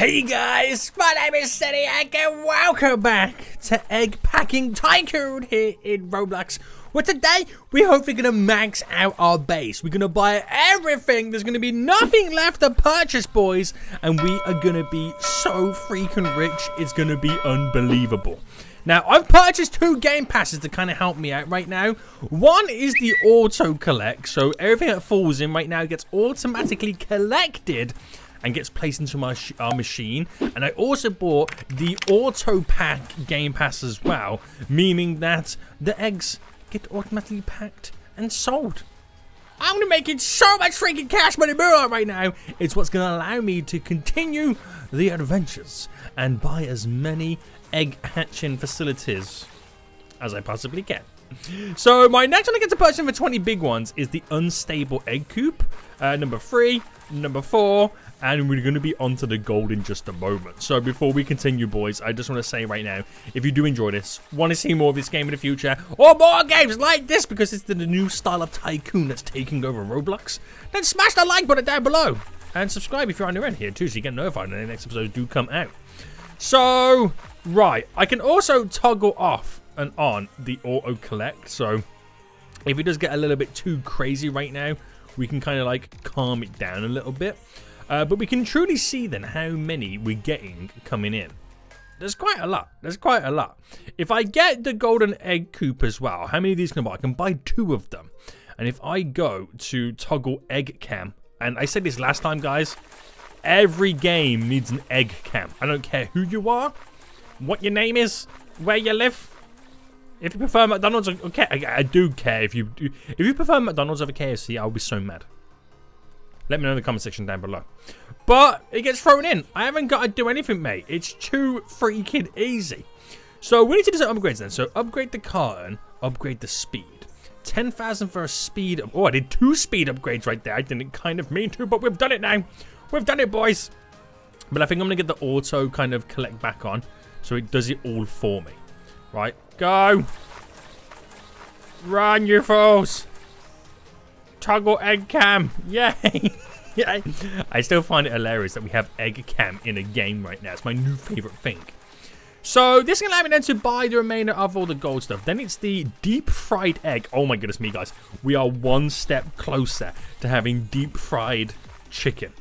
Hey guys, my name is Seniac and welcome back to Egg Packing Tycoon here in Roblox. Well today, we're hopefully going to max out our base. We're going to buy everything. There's going to be nothing left to purchase, boys. And we are going to be so freaking rich, it's going to be unbelievable. Now, I've purchased two game passes to kind of help me out right now. One is the auto collect, so everything that falls in right now gets automatically collected and gets placed into my our machine. And I also bought the auto pack game pass as well, meaning that the eggs get automatically packed and sold. I'm gonna make it so much freaking cash money moolah right now. It's what's gonna allow me to continue the adventures and buy as many egg hatching facilities as I possibly can. So my next one I get to purchase for 20 big ones is the unstable egg coop, uh, number three, number four, and we're going to be onto the gold in just a moment. So before we continue, boys, I just want to say right now, if you do enjoy this, want to see more of this game in the future, or more games like this because it's the new style of tycoon that's taking over Roblox, then smash the like button down below. And subscribe if you're on your end here too, so you get notified when the next episodes do come out. So, right, I can also toggle off and on the auto collect. So, if it does get a little bit too crazy right now, we can kind of like calm it down a little bit. Uh, but we can truly see then how many we're getting coming in. There's quite a lot. There's quite a lot. If I get the golden egg coop as well, how many of these can I buy? I can buy two of them. And if I go to toggle egg cam, and I said this last time, guys, every game needs an egg cam. I don't care who you are, what your name is, where you live. If you prefer McDonald's, okay, I, I do care if you. If you prefer McDonald's over KFC, I'll be so mad. Let me know in the comment section down below. But it gets thrown in. I haven't got to do anything, mate. It's too freaking easy. So we need to do some upgrades then. So upgrade the carton, upgrade the speed. 10,000 for a speed. Oh, I did two speed upgrades right there. I didn't kind of mean to, but we've done it now. We've done it, boys. But I think I'm going to get the auto kind of collect back on. So it does it all for me. Right, go. Run, you fools. Toggle egg cam. Yay. yeah, I still find it hilarious that we have egg cam in a game right now. It's my new favorite thing. So this can allow me then to buy the remainder of all the gold stuff. Then it's the deep fried egg. Oh my goodness me, guys. We are one step closer to having deep fried chicken.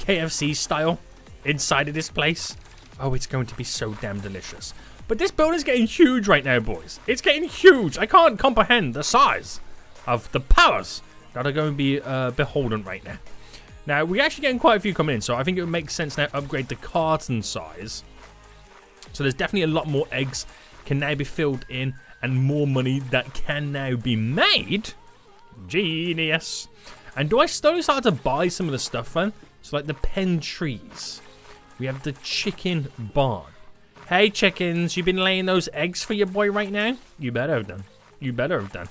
KFC style inside of this place. Oh, it's going to be so damn delicious. But this building's getting huge right now, boys. It's getting huge. I can't comprehend the size of the powers that are going to be uh, beholden right now. Now, we're actually getting quite a few coming in, so I think it would make sense now to upgrade the carton size. So there's definitely a lot more eggs can now be filled in and more money that can now be made. Genius. And do I slowly start to buy some of the stuff then? So like the pen trees. We have the chicken barn. Hey chickens, you've been laying those eggs for your boy right now? You better have done. You better have done.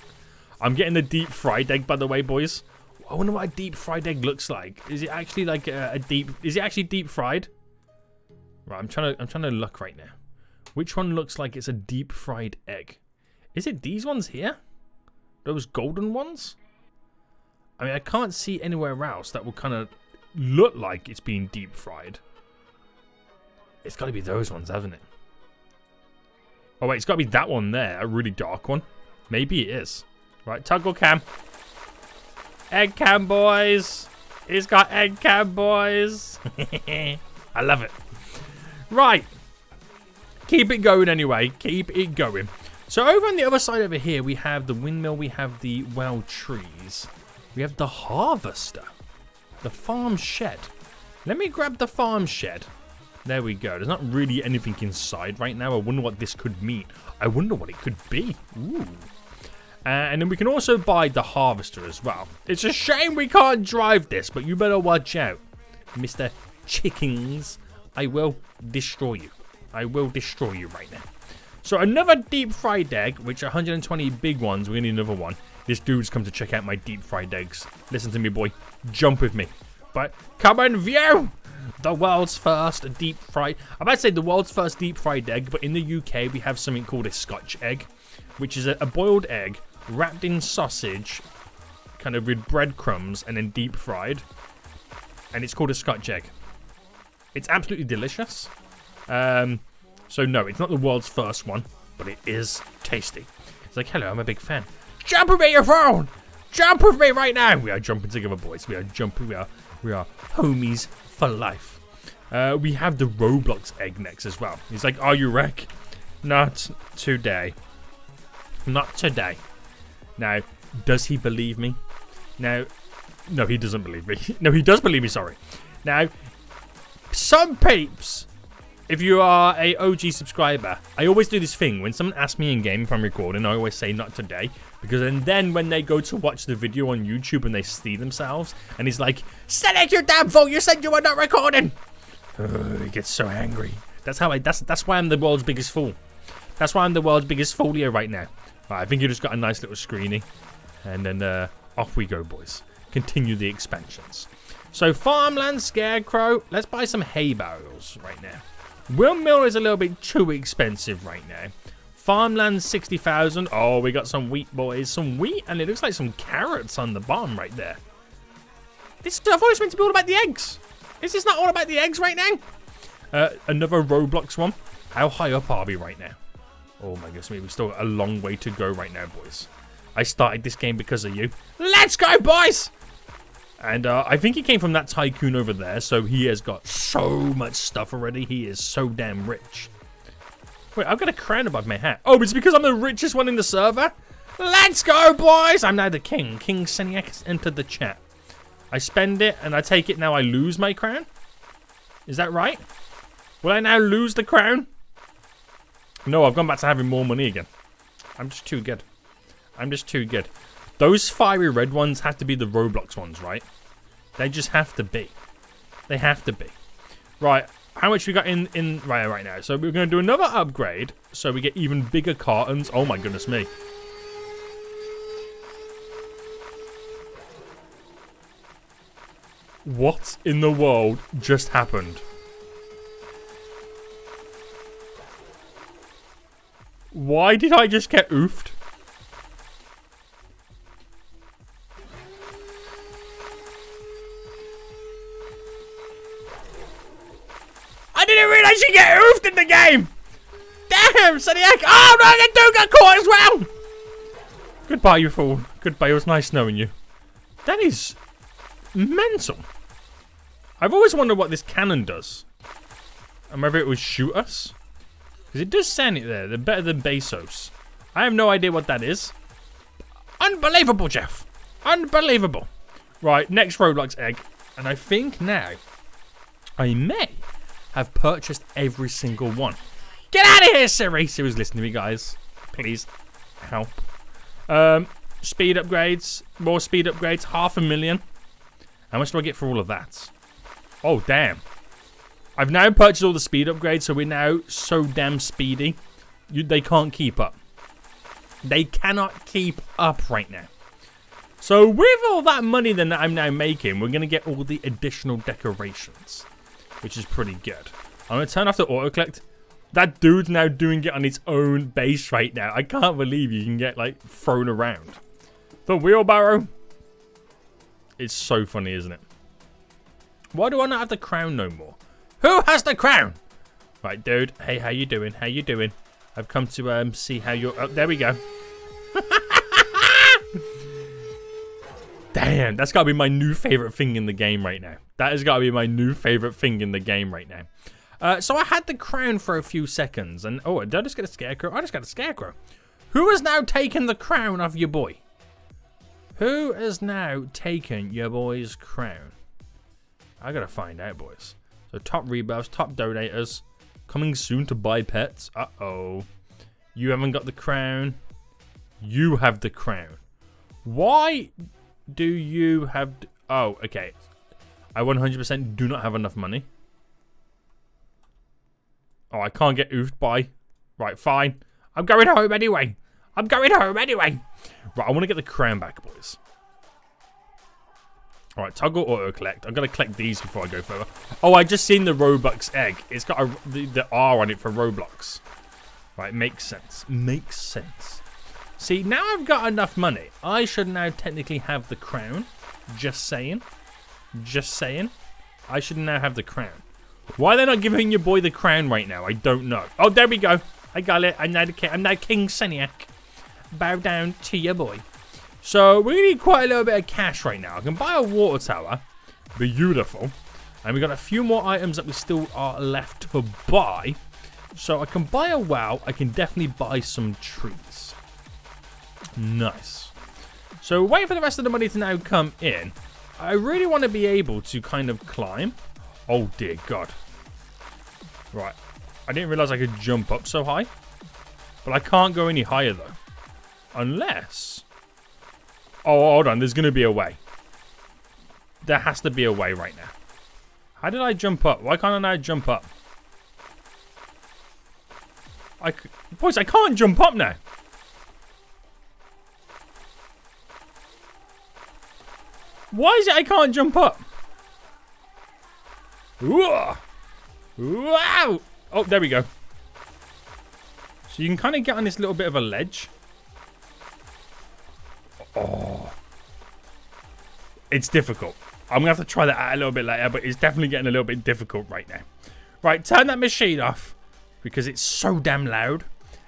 I'm getting the deep fried egg, by the way, boys. I wonder what a deep fried egg looks like. Is it actually like a, a deep? Is it actually deep fried? Right, I'm trying to I'm trying to look right now. Which one looks like it's a deep fried egg? Is it these ones here? Those golden ones? I mean, I can't see anywhere else that will kind of look like it's being deep fried. It's got to be those ones, hasn't it? Oh wait, it's got to be that one there, a really dark one. Maybe it is. Right, toggle cam. Egg cam, boys. He's got egg cam, boys. I love it. Right. Keep it going anyway. Keep it going. So over on the other side over here, we have the windmill. We have the well trees. We have the harvester. The farm shed. Let me grab the farm shed. There we go. There's not really anything inside right now. I wonder what this could mean. I wonder what it could be. Ooh. Uh, and then we can also buy the harvester as well. It's a shame we can't drive this, but you better watch out. Mr. Chickens, I will destroy you. I will destroy you right now. So another deep fried egg, which 120 big ones. We need another one. This dude's come to check out my deep fried eggs. Listen to me, boy. Jump with me. But come and view the world's first deep fried. I might say the world's first deep fried egg, but in the UK we have something called a Scotch egg, which is a, a boiled egg wrapped in sausage, kind of with breadcrumbs and then deep fried. And it's called a Scotch egg. It's absolutely delicious. Um, so no, it's not the world's first one, but it is tasty. It's like, hello, I'm a big fan. Jump with me, your phone! Jump with me right now! We are jumping together, boys. We are jumping. We are, we are homies for life. Uh, we have the Roblox egg next as well. He's like, are you wreck? Not today. Not today. Now, does he believe me? Now, no, he doesn't believe me. no, he does believe me, sorry. Now, some peeps, if you are a OG subscriber, I always do this thing. When someone asks me in game if I'm recording, I always say not today. Because and then when they go to watch the video on YouTube and they see themselves, and he's like, select your damn phone, you said you were not recording. Uh, he gets so angry. That's how I, that's, that's why I'm the world's biggest fool. That's why I'm the world's biggest folio right now. I think you just got a nice little screening. And then uh, off we go, boys. Continue the expansions. So farmland scarecrow. Let's buy some hay barrels right now. Windmill is a little bit too expensive right now. Farmland 60,000. Oh, we got some wheat, boys. Some wheat, and it looks like some carrots on the bottom right there. This stuff always meant to be all about the eggs. Is this not all about the eggs right now? Uh, another Roblox one. How high up are we right now? Oh my goodness we've still got a long way to go right now, boys. I started this game because of you. Let's go, boys! And uh, I think he came from that tycoon over there, so he has got so much stuff already. He is so damn rich. Wait, I've got a crown above my hat. Oh, it's because I'm the richest one in the server? Let's go, boys! I'm now the king. King Seniac has entered the chat. I spend it, and I take it, now I lose my crown? Is that right? Will I now lose the crown? No, I've gone back to having more money again. I'm just too good. I'm just too good. Those fiery red ones have to be the Roblox ones, right? They just have to be. They have to be. Right, how much we got in, in right, right now? So we're going to do another upgrade so we get even bigger cartons. Oh my goodness me. What in the world just happened? Why did I just get oofed? I didn't realize you get oofed in the game! Damn, Seniac! Oh no, they do get caught as well! Goodbye, you fool. Goodbye, it was nice knowing you. That is mental. I've always wondered what this cannon does. And whether it would shoot us. Because it does send it there. They're better than Bezos. I have no idea what that is. Unbelievable, Jeff. Unbelievable. Right, next Roblox egg. And I think now I may have purchased every single one. Get out of here, Siri. Siri's listening to me, guys. Please help. Um, speed upgrades. More speed upgrades. Half a million. How much do I get for all of that? Oh, damn. I've now purchased all the speed upgrades, so we're now so damn speedy. You, they can't keep up. They cannot keep up right now. So with all that money then that I'm now making, we're going to get all the additional decorations, which is pretty good. I'm going to turn off the auto collect. That dude's now doing it on his own base right now. I can't believe you can get like thrown around. The wheelbarrow. It's so funny, isn't it? Why do I not have the crown no more? Who has the crown? Right, dude. Hey, how you doing? How you doing? I've come to um see how you're. Oh, there we go. Damn, that's gotta be my new favorite thing in the game right now. That has gotta be my new favorite thing in the game right now. Uh, so I had the crown for a few seconds, and oh, did I just get a scarecrow? I just got a scarecrow. Who has now taken the crown of your boy? Who has now taken your boy's crown? I gotta find out, boys. So top rebuffs, top donators, coming soon to buy pets. Uh-oh. You haven't got the crown. You have the crown. Why do you have... Oh, okay. I 100% do not have enough money. Oh, I can't get oofed by. Right, fine. I'm going home anyway. I'm going home anyway. Right, I want to get the crown back, boys. Alright, toggle auto collect. I'm going to collect these before I go further. Oh, I just seen the Robux egg. It's got a, the, the R on it for Roblox. Right, makes sense. Makes sense. See, now I've got enough money. I should now technically have the crown. Just saying. Just saying. I should now have the crown. Why are they not giving your boy the crown right now? I don't know. Oh, there we go. I got it. I'm now, the king. I'm now King Seniac. Bow down to your boy. So we need quite a little bit of cash right now. I can buy a water tower. Beautiful. And we got a few more items that we still are left to buy. So I can buy a wow. I can definitely buy some trees. Nice. So wait for the rest of the money to now come in. I really want to be able to kind of climb. Oh dear God. Right. I didn't realize I could jump up so high. But I can't go any higher though. Unless... Oh, hold on. There's going to be a way. There has to be a way right now. How did I jump up? Why can't I jump up? I, boys, I can't jump up now. Why is it I can't jump up? Wow! Oh, there we go. So you can kind of get on this little bit of a ledge. It's difficult. I'm going to have to try that out a little bit later, but it's definitely getting a little bit difficult right now. Right, turn that machine off because it's so damn loud.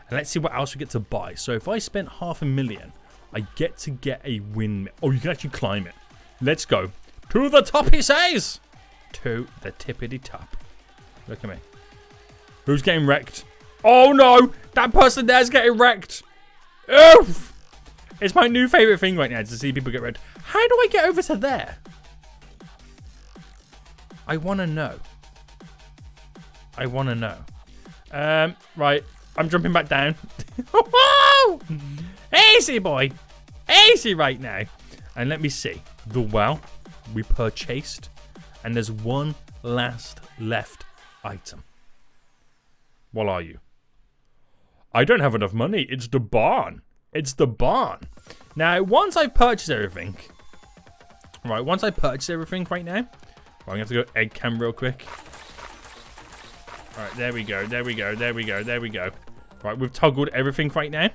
And let's see what else we get to buy. So if I spent half a million, I get to get a windmill. Oh, you can actually climb it. Let's go. To the top, he says. To the tippity top. Look at me. Who's getting wrecked? Oh no! That person there's getting wrecked! Oof! It's my new favourite thing right now to see people get wrecked. How do I get over to there? I want to know. I want to know. Um, right. I'm jumping back down. Easy, boy. Easy right now. And let me see. The well we purchased. And there's one last left item. What are you? I don't have enough money. It's the barn. It's the barn. Now, once I've purchased everything, right, once I purchase everything right now, I'm going to have to go egg cam real quick. Right, there we go, there we go, there we go, there we go. Right, we've toggled everything right now.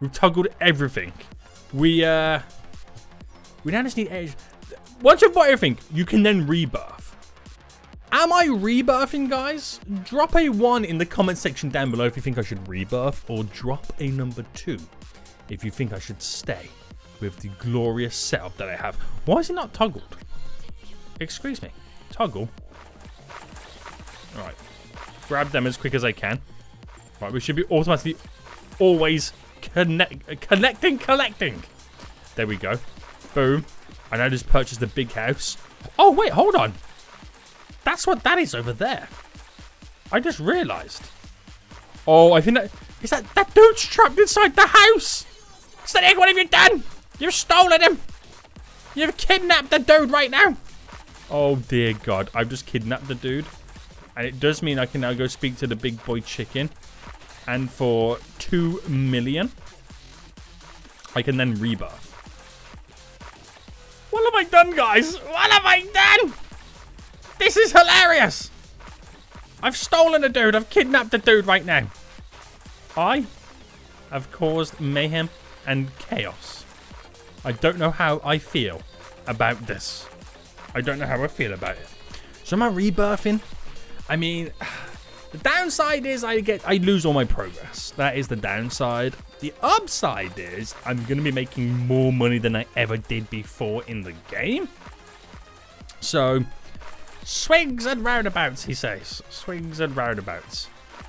We've toggled everything. We, uh... We now just need edge. Once you've bought everything, you can then rebirth. Am I rebirthing, guys? Drop a 1 in the comment section down below if you think I should rebirth, or drop a number 2 if you think I should stay with the glorious setup that I have. Why is it not toggled? Excuse me. Toggle. Alright. Grab them as quick as I can. Right, we should be automatically always connect, uh, connecting, collecting. There we go. Boom. And I just purchased the big house. Oh, wait, hold on. That's what that is over there. I just realized. Oh, I think that... Is that... That dude's trapped inside the house! Static, what have you done? You've stolen him! You've kidnapped the dude right now! Oh, dear God. I've just kidnapped the dude. And it does mean I can now go speak to the big boy chicken. And for two million, I can then rebirth. What have I done, guys? What have I done? This is hilarious. I've stolen a dude. I've kidnapped a dude right now. I have caused mayhem and chaos. I don't know how I feel about this. I don't know how I feel about it. So am I rebirthing? I mean, the downside is I get I lose all my progress. That is the downside. The upside is I'm going to be making more money than I ever did before in the game. So, swings and roundabouts, he says. Swings and roundabouts.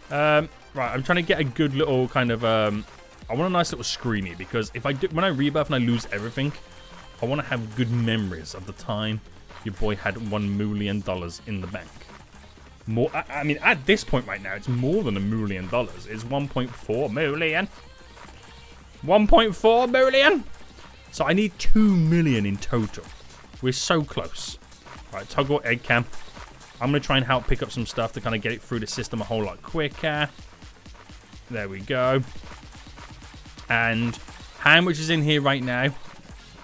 Um, right, I'm trying to get a good little kind of... Um, I want a nice little screeny because if I do, when I rebirth and I lose everything, I want to have good memories of the time your boy had one million dollars in the bank. More, I, I, mean, at this point right now, it's more than a million dollars. It's 1.4 million. 1.4 million. So I need 2 million in total. We're so close. All right, toggle egg cam. I'm going to try and help pick up some stuff to kind of get it through the system a whole lot quicker. There we go. And how much is in here right now?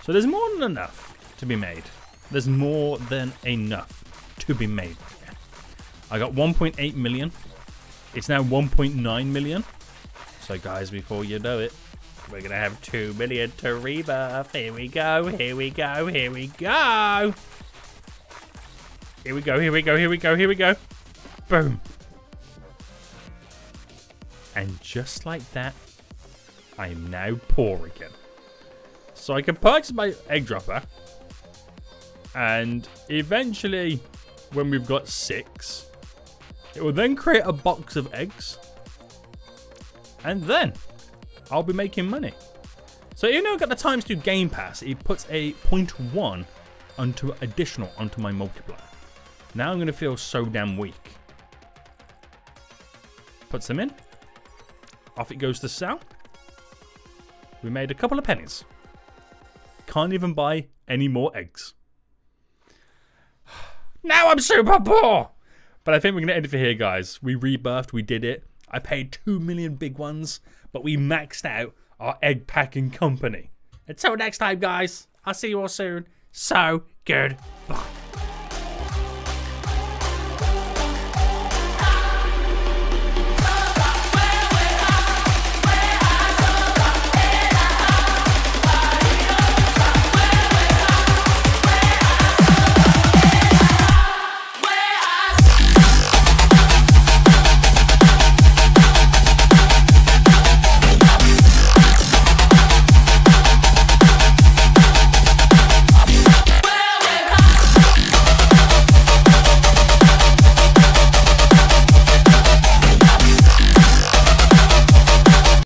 So there's more than enough to be made. There's more than enough to be made. I got 1.8 million. It's now 1.9 million. So guys, before you know it, we're to have 2 million to rebirth. Here we go, here we go, here we go. Here we go, here we go, here we go, here we go. Boom. And just like that, I am now poor again. So I can purchase my egg dropper. And eventually, when we've got six, it will then create a box of eggs. And then I'll be making money. So even though I've got the times two game pass, it puts a 0.1 onto additional onto my multiplier. Now I'm going to feel so damn weak. Puts them in. Off it goes to sell. We made a couple of pennies. Can't even buy any more eggs. Now I'm super poor! But I think we're going to end it for here, guys. We rebirthed, we did it. I paid 2 million big ones, but we maxed out our egg packing company. Until next time, guys, I'll see you all soon. So, goodbye.